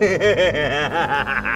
¡He he he he he!